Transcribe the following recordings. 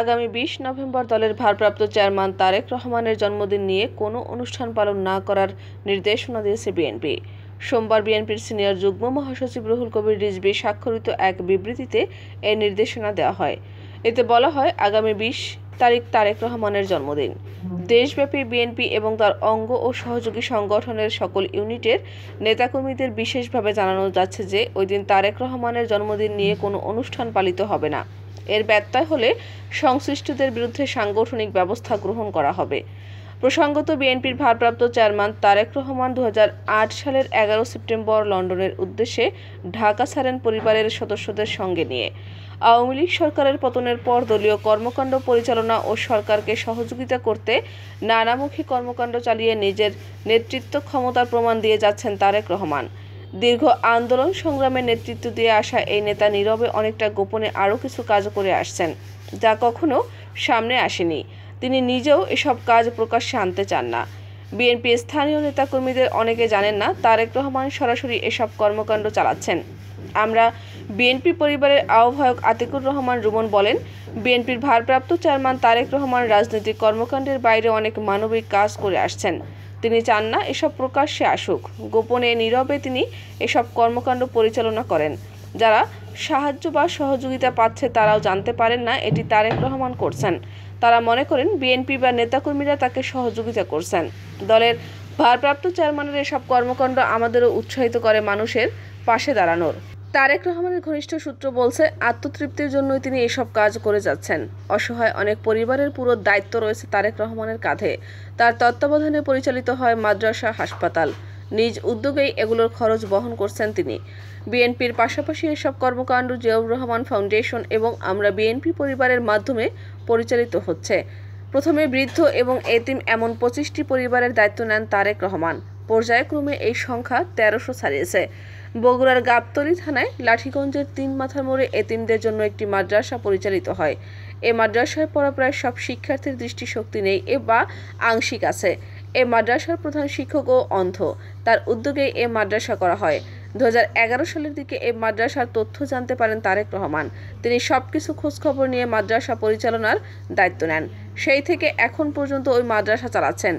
আগামী বিশ নভেম্বর দলের ভারপ্রাপ্ত চেয়ারম্যান তারেক রহমানের জন্মদিন নিয়ে কোনো অনুষ্ঠান পালন না করার নির্দেশনা দিয়েছে বিএনপি। সোমবার বিএনপির সিনিয়র যুগ্ম মহাসচিব রুহুল কবির রিজবি স্বাক্ষরিত এক বিবৃতিতে এই নির্দেশনা দেওয়া হয়। এতে বলা হয়, আগামী বিশ তারিখ তারেক রহমানের জন্মদিন। দেশব্যাপী বিএনপি এবং তার অঙ্গ ও সহযোগী সংগঠনের সকল ইউনিটের নেতাকর্মীদের বিশেষভাবে জানানো যাচ্ছে যে, ওই দিন তারেক রহমানের জন্মদিন নিয়ে কোনো অনুষ্ঠান পালিত হবে না। এর ব্যত্যয় হলে সংশ্লিষ্টদের বিরুদ্ধে সাংগঠনিক ব্যবস্থা গ্রহণ করা হবে। প্রসঙ্গত, বিএনপির ভারপ্রাপ্ত চেয়ারম্যান তারেক রহমান দু হাজার আট সালের এগারো সেপ্টেম্বর লন্ডনের উদ্দেশ্যে ঢাকা ছাড়েন পরিবারের সদস্যদের সঙ্গে নিয়ে। আওয়ামী লীগ সরকারের পতনের পর দলীয় কর্মকাণ্ড পরিচালনা ও সরকারকে সহযোগিতা করতে নানামুখী কর্মকাণ্ড চালিয়ে নিজের নেতৃত্ব ক্ষমতার প্রমাণ দিয়ে যাচ্ছেন তারেক রহমান। দীর্ঘ আন্দোলন সংগ্রামে নেতৃত্ব দিয়ে আসা এই নেতা নীরবে অনেকটা গোপনে আরও কিছু কাজ করে আসছেন, যা কখনো সামনে আসেনি। তিনি নিজেও এসব কাজ প্রকাশ্যে আনতে চান না। বিএনপি স্থানীয় নেতাকর্মীদের অনেকে জানেন না তারেক রহমান সরাসরি এসব কর্মকাণ্ড চালাচ্ছেন। আমরা বিএনপি পরিবারের আহ্বায়ক আতিকুর রহমান রুমন বলেন, বিএনপির ভারপ্রাপ্ত চেয়ারম্যান তারেক রহমান রাজনৈতিক কর্মকাণ্ডের বাইরে অনেক মানবিক কাজ করে আসছেন। তিনি চান না এসব প্রকাশ্যে আসুক। গোপনে, নীরবে তিনি এসব কর্মকাণ্ড পরিচালনা করেন। যারা সাহায্য বা সহযোগিতা পাচ্ছে তারাও জানতে পারেন না এটি তারেক রহমান করছেন। তারা মনে করেন বিএনপি বা নেতাকর্মীরা তাকে সহযোগিতা করছেন। দলের ভারপ্রাপ্ত চেয়ারম্যানের এসব কর্মকাণ্ড আমাদেরও উৎসাহিত করে মানুষের পাশে দাঁড়ানোর। তারেক রহমানের ঘনিষ্ঠ সূত্র বলছে, আত্মতৃপ্তির জন্যই তিনি এসব কাজ করে যাচ্ছেন। অসহায় অনেক পরিবারের পুরো দায়িত্ব রয়েছে তারেক রহমানের কাঁধে। তার তত্ত্বাবধানে পরিচালিত হয় মাদ্রাসা হাসপাতাল। নিজ উদ্যোগেই এগুলোর খরচ বহন করছেন তিনি। বিএনপির পাশাপাশি এসব কর্মকাণ্ড জিয়াউর রহমান ফাউন্ডেশন এবং আমরা বিএনপি পরিবারের মাধ্যমে পরিচালিত হচ্ছে। প্রথমে বৃদ্ধ এবং এতিম এমন পঁচিশটি পরিবারের দায়িত্ব নেন তারেক রহমান। পর্যায়ক্রমে এই সংখ্যা তেরোশো ছাড়িয়েছে। বগুড়ার গাবতলী থানায় লাঠিগঞ্জের তিন মাথার মোড়ে এতিমদের জন্য একটি মাদ্রাসা পরিচালিত হয়। এ মাদ্রাসায় পড়া প্রায় সব শিক্ষার্থীর দৃষ্টিশক্তি নেই এ বা আংশিক আছে। এ মাদ্রাসার প্রধান শিক্ষক ও অন্ধ। তার উদ্যোগে এ মাদ্রাসা করা হয়। দু হাজার এগারো সালের দিকে এ মাদ্রাসার তথ্য জানতে পারেন তারেক রহমান। তিনি সব কিছু খোঁজখবর নিয়ে মাদ্রাসা পরিচালনার দায়িত্ব নেন। সেই থেকে এখন পর্যন্ত ওই মাদ্রাসা চালাচ্ছেন।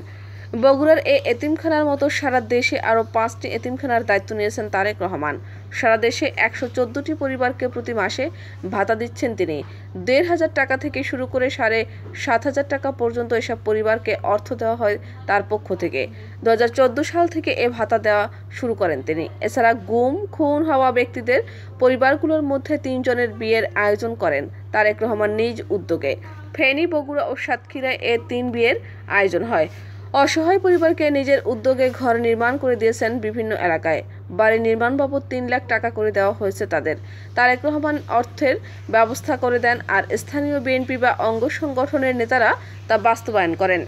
বগুড়ার এই এতিমখানার মতো সারা দেশে আরও পাঁচটি এতিমখানার দায়িত্ব নিয়েছেন তারেক রহমান। সারা দেশে একশো চোদ্দোটি পরিবারকে প্রতি মাসে ভাতা দিচ্ছেন তিনি। দেড় হাজার টাকা থেকে শুরু করে সাড়ে সাত হাজার টাকা পর্যন্ত এসব পরিবারকে অর্থ দেওয়া হয় তার পক্ষ থেকে। দু হাজার চোদ্দ সাল থেকে এ ভাতা দেওয়া শুরু করেন তিনি। এছাড়া গুম, খুন হওয়া ব্যক্তিদের পরিবারগুলোর মধ্যে তিনজনের বিয়ের আয়োজন করেন তারেক রহমান নিজ উদ্যোগে। ফেনী, বগুড়া ও সাতক্ষীরায় এ তিন বিয়ের আয়োজন হয়। অসহায় পরিবারকে নিজের উদ্যোগে ঘর নির্মাণ করে দিয়েছেন বিভিন্ন এলাকায়। বাড়ি নির্মাণ বাবদ তিন লাখ টাকা করে দেওয়া হয়েছে তাদের। তারেক রহমান অর্থের ব্যবস্থা করে দেন আর স্থানীয় বিএনপি বা অঙ্গ সংগঠনের নেতারা তা বাস্তবায়ন করেন।